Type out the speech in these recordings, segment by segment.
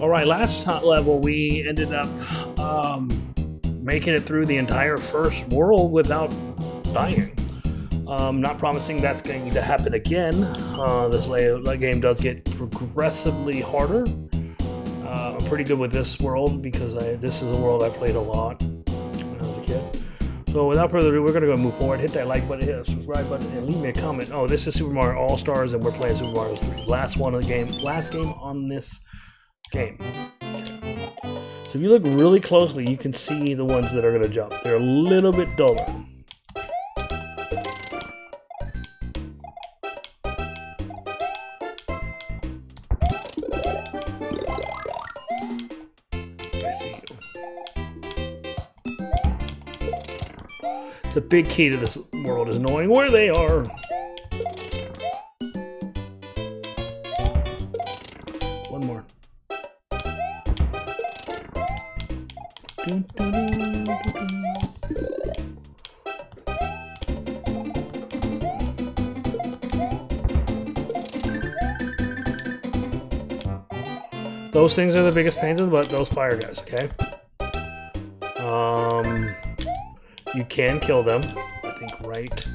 All right, last level we ended up um, making it through the entire first world without dying. Um, not promising that's going to happen again. Uh, this game does get progressively harder. Uh, I'm pretty good with this world because I, this is a world I played a lot when I was a kid. So without further ado, we're gonna go move forward. Hit that like button, hit that subscribe button, and leave me a comment. Oh, this is Super Mario All Stars, and we're playing Super Mario 3. Last one of the game, last game on this game. So if you look really closely, you can see the ones that are gonna jump. They're a little bit duller. I see. The big key to this world is knowing where they are. Those things are the biggest pains in the butt, those fire guys, okay? Um, you can kill them, I think, right?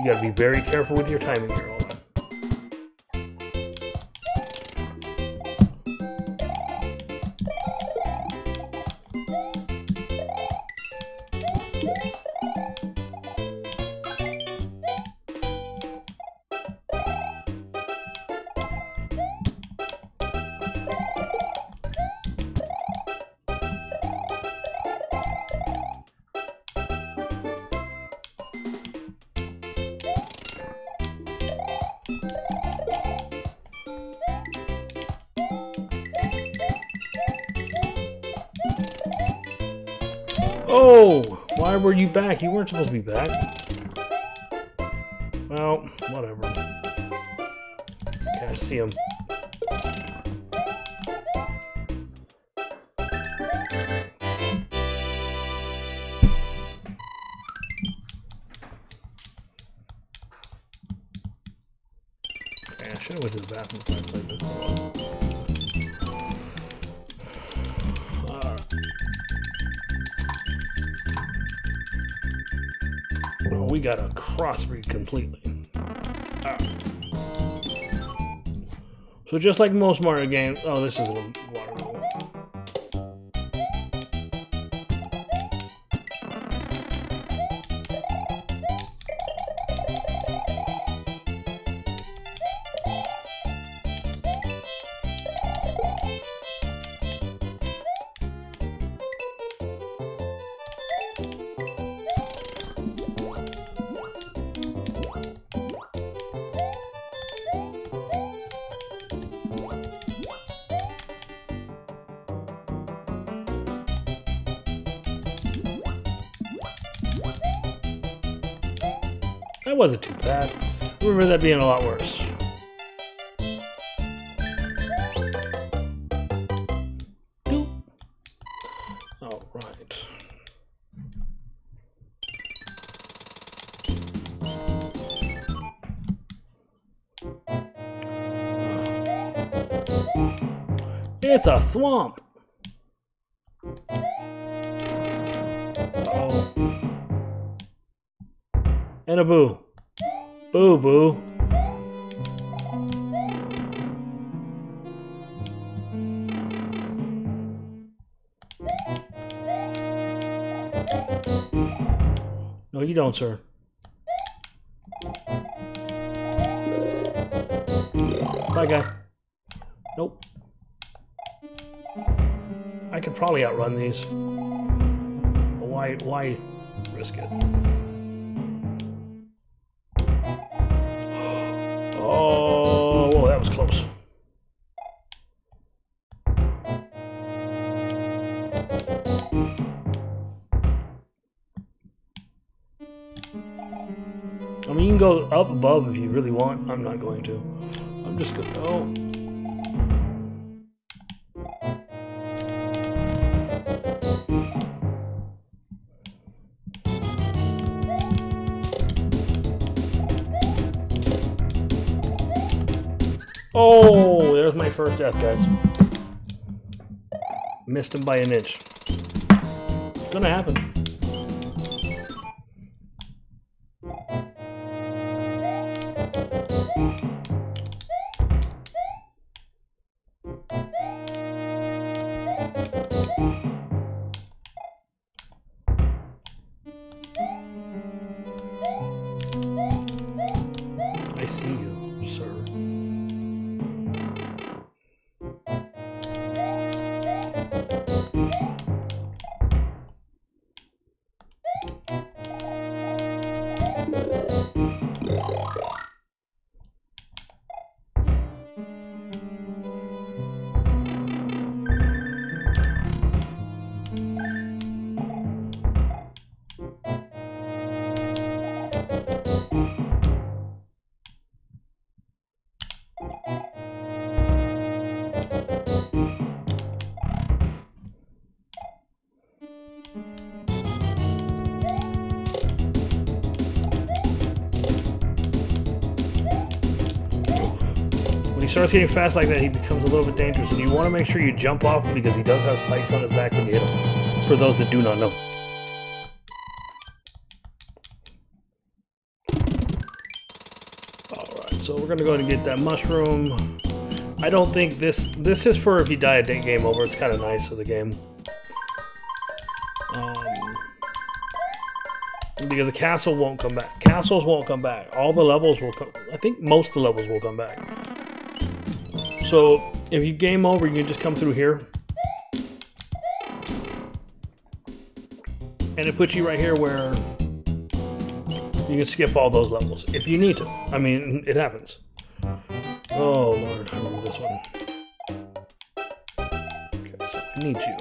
You gotta be very careful with your timing here, were you back? You weren't supposed to be back. Well, whatever. Okay, I see him. Okay, I should have went to the bathroom we got a crossbreed completely. Alright. So just like most Mario games, oh, this is a wasn't too bad. I remember that being a lot worse. All right. It's a swamp. Oh. And a boo. Boo boo. No, you don't, sir. Bye, guy. Nope. I could probably outrun these. Why, why risk it? That was close. I mean, you can go up above if you really want. I'm not going to. I'm just gonna. Oh. Oh, there's my first death, guys. Missed him by an inch. It's Gonna happen. See you, he starts getting fast like that, he becomes a little bit dangerous, and you want to make sure you jump off him because he does have spikes on his back when you hit him. For those that do not know. Alright, so we're gonna go ahead and get that mushroom. I don't think this this is for if you die at game over. It's kind of nice of the game. Um, because the castle won't come back. Castles won't come back. All the levels will come. I think most of the levels will come back. So if you game over, you can just come through here. And it puts you right here where you can skip all those levels if you need to. I mean, it happens. Oh lord, I remember this one. Okay, so I need you.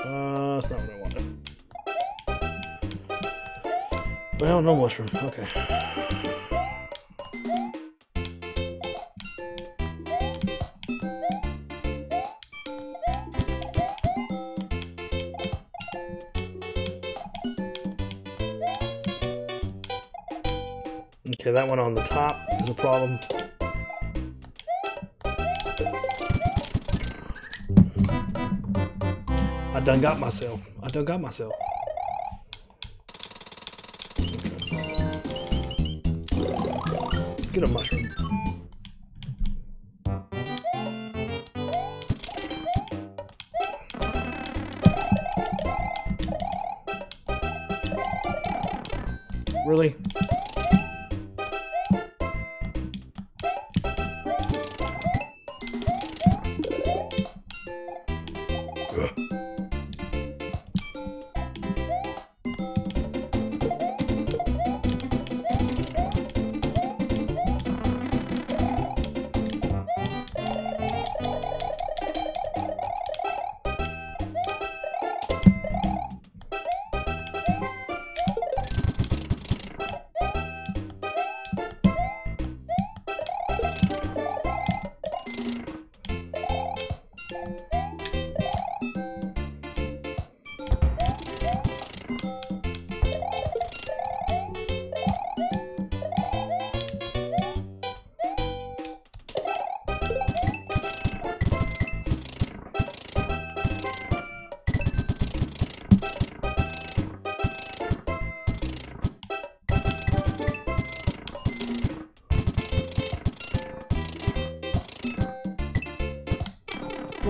Uh, that's not what I wanted. Well, no mushroom. Okay. Okay, that one on the top is a problem. I done got myself. I done got myself. Get a mushroom.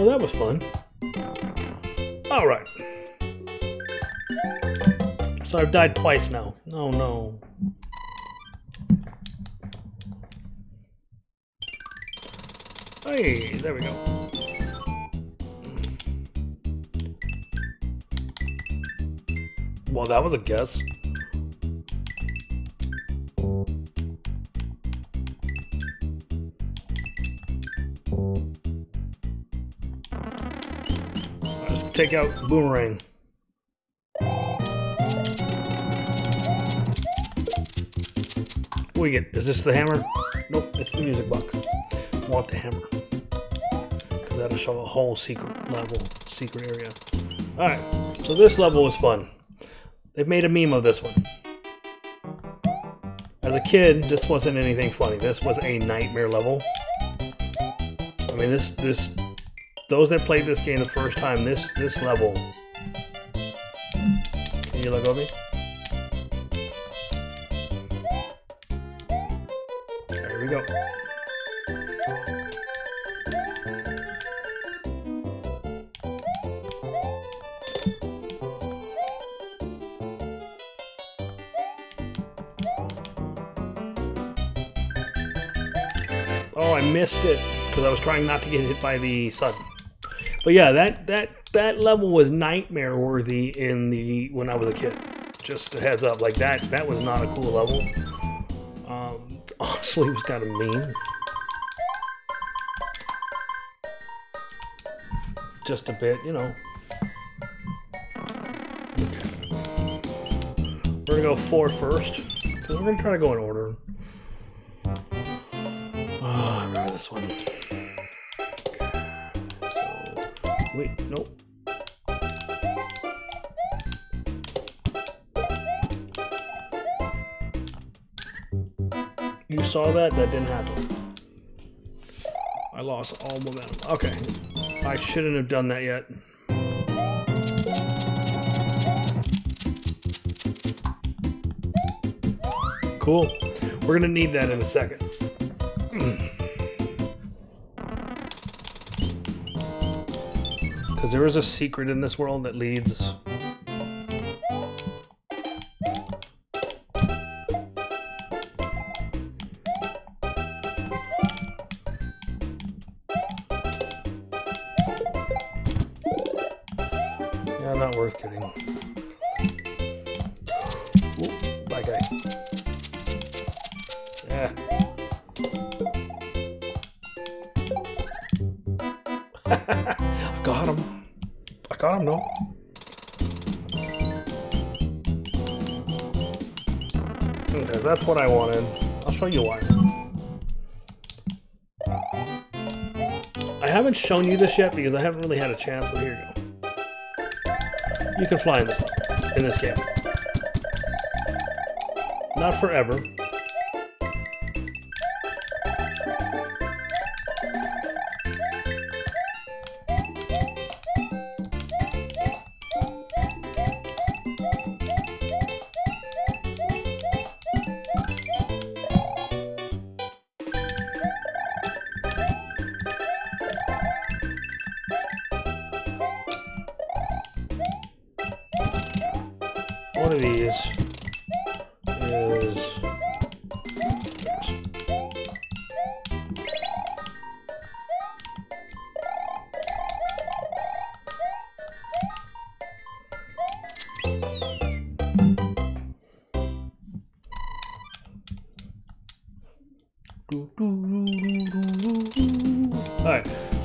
Well, that was fun. All right. So I've died twice now. Oh no. Hey, there we go. Well, that was a guess. Take out Boomerang. We get? Is this the hammer? Nope, it's the music box. want the hammer. Because that'll show a whole secret level, secret area. Alright, so this level was fun. They've made a meme of this one. As a kid, this wasn't anything funny. This was a nightmare level. I mean, this this those that played this game the first time, this this level. Can you look over me? There we go. Oh, I missed it because I was trying not to get hit by the sun. But yeah, that that that level was nightmare worthy in the when I was a kid. Just a heads up, like that that was not a cool level. Um, honestly, it was kind of mean. Just a bit, you know. We're gonna go four first we're gonna try to go in order. Oh, I remember this one. Wait, nope. You saw that? That didn't happen. I lost all momentum. Okay. I shouldn't have done that yet. Cool. We're gonna need that in a second. Because there is a secret in this world that leads. Yeah, not worth getting. That's what I wanted. I'll show you why. I haven't shown you this yet because I haven't really had a chance, but here you go. You can fly in this in this game. Not forever.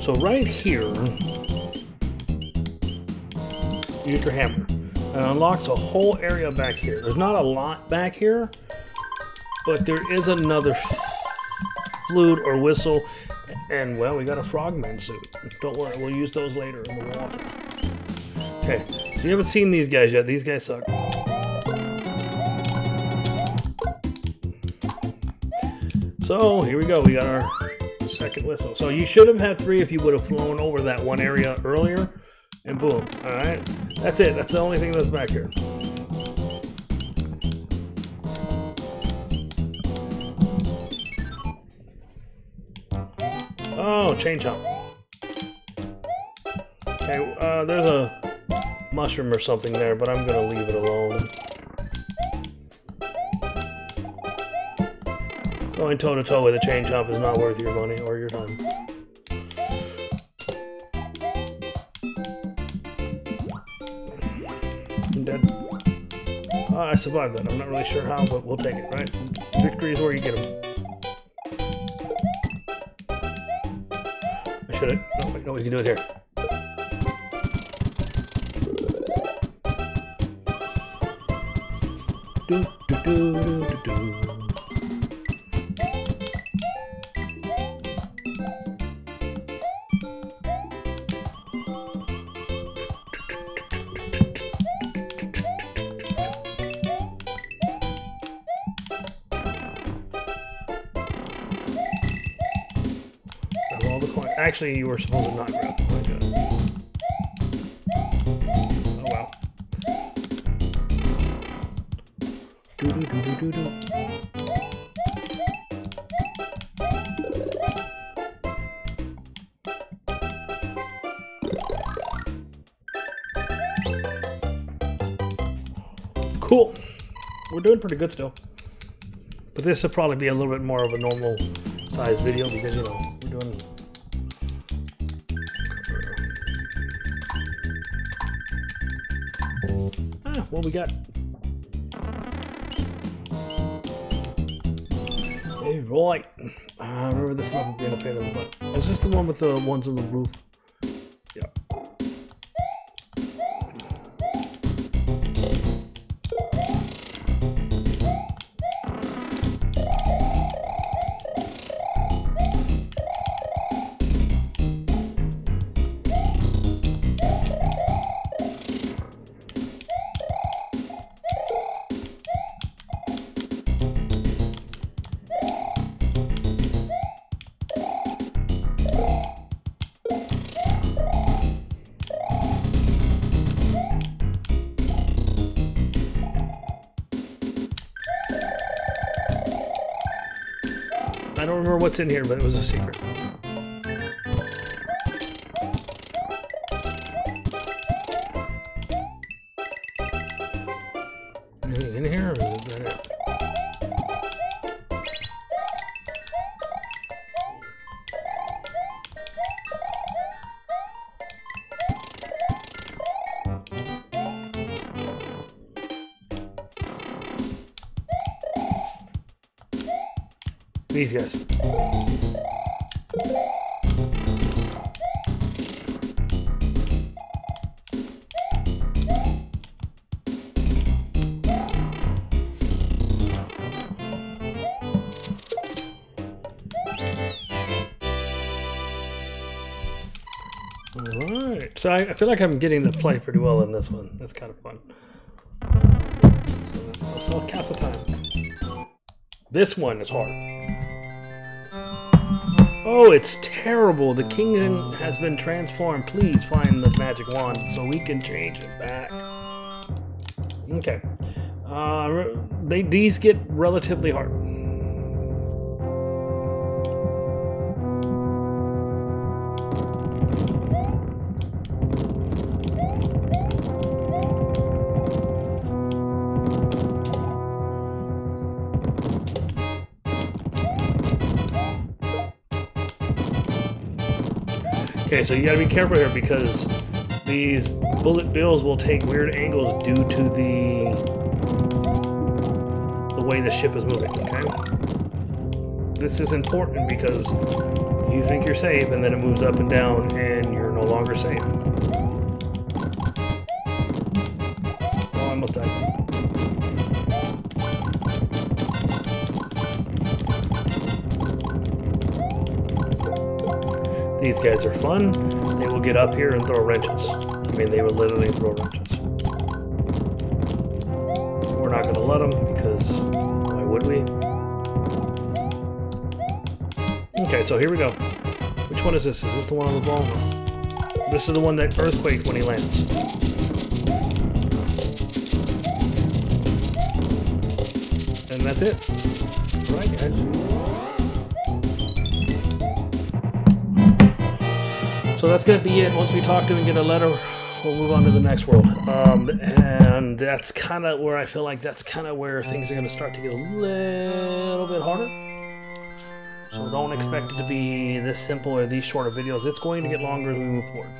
So right here, get your hammer. It unlocks a whole area back here. There's not a lot back here, but there is another flute or whistle. And, well, we got a frogman suit. Don't worry, we'll use those later in the water. Okay, so you haven't seen these guys yet. These guys suck. So, here we go. We got our second whistle. So you should have had three if you would have flown over that one area earlier. And boom. Alright. That's it. That's the only thing that's back here. Oh, chain chomp. Okay, uh, there's a mushroom or something there, but I'm gonna leave it alone. Going toe to toe with a chain chomp is not worth your money or your time. I'm dead. Oh, I survived that. I'm not really sure how, but we'll take it, right? Victory is where you get them. I should have. No, no, we can do it here. Do, do, do, do, do, Actually, you were supposed to not grab the coin. Oh well. Cool. We're doing pretty good still. But this will probably be a little bit more of a normal size video because, you know, we're doing... what we got? Hey, right. I remember this level being a pain in the butt. Is this the one with the ones on the roof? Remember what's in here, but it was a secret. In here, or is? These guys. Alright, so I, I feel like I'm getting to play pretty well in this one. That's kind of fun. So that's castle time. This one is hard. Oh, it's terrible. The kingdom has been transformed. Please find the magic wand so we can change it back. Okay. Uh, they, these get relatively hard. Okay, so you gotta be careful here because these bullet bills will take weird angles due to the the way the ship is moving, okay? This is important because you think you're safe and then it moves up and down and you're no longer safe. Oh, I almost died. These guys are fun. They will get up here and throw wrenches. I mean, they will literally throw wrenches. We're not going to let them because why would we? Okay, so here we go. Which one is this? Is this the one on the ball? This is the one that earthquake when he lands. And that's it. All right, guys. So that's going to be it. Once we talk to him and get a letter, we'll move on to the next world. Um, and that's kind of where I feel like that's kind of where things are going to start to get a little bit harder. So don't expect it to be this simple or these shorter videos. It's going to get longer as we move forward.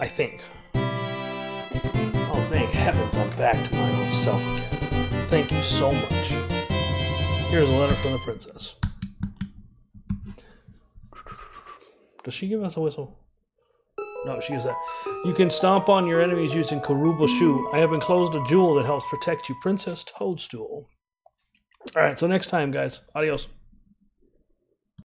I think. Oh, thank heavens I'm back to my old self again. Thank you so much. Here's a letter from the princess. Does she give us a whistle? No, she gives that. You can stomp on your enemies using Kuribo's Shoe. I have enclosed a jewel that helps protect you, Princess Toadstool. All right, so next time, guys. Adios.